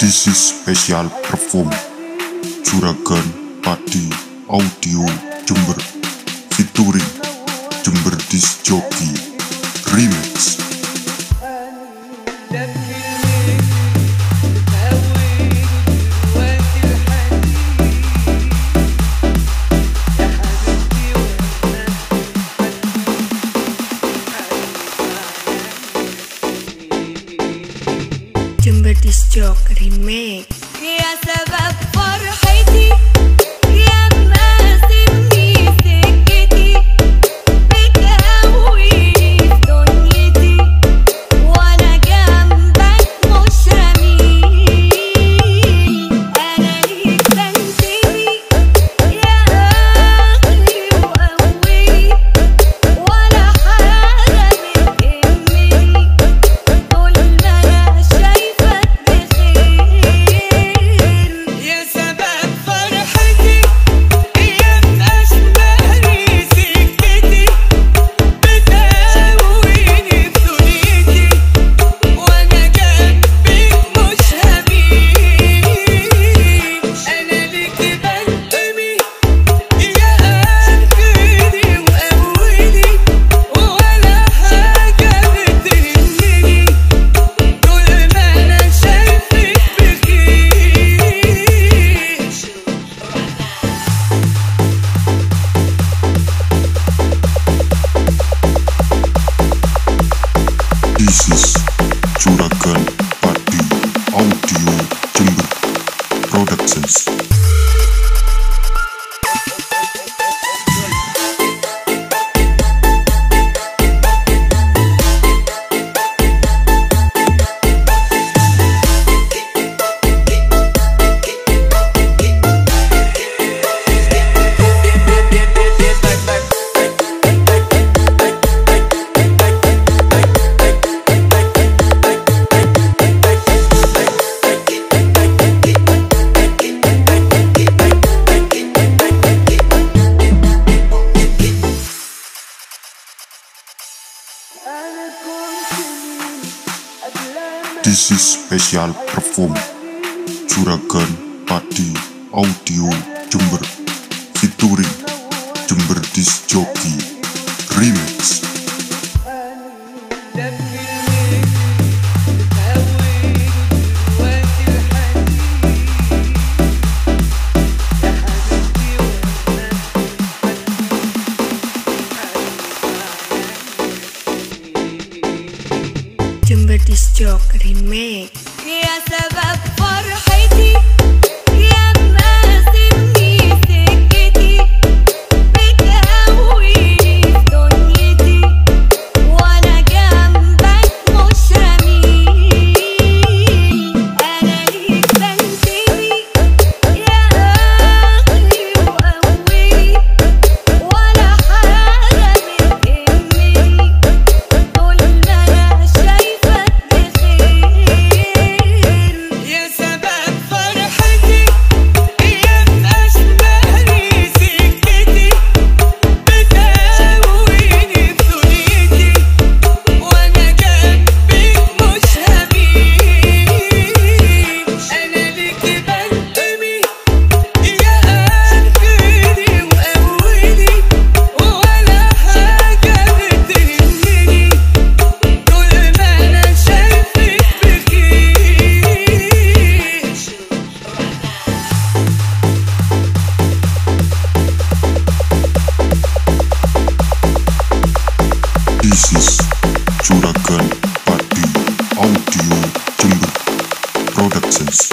This is special perform Juragan Padi Audio Jember. Fituri Jember Disc Jockey Remix. this joke remake. This is special perform. Juragan Padi Audio Jember. Fituri Jember Disc Joki Jember Disc Remake. Ya sebab farhati products and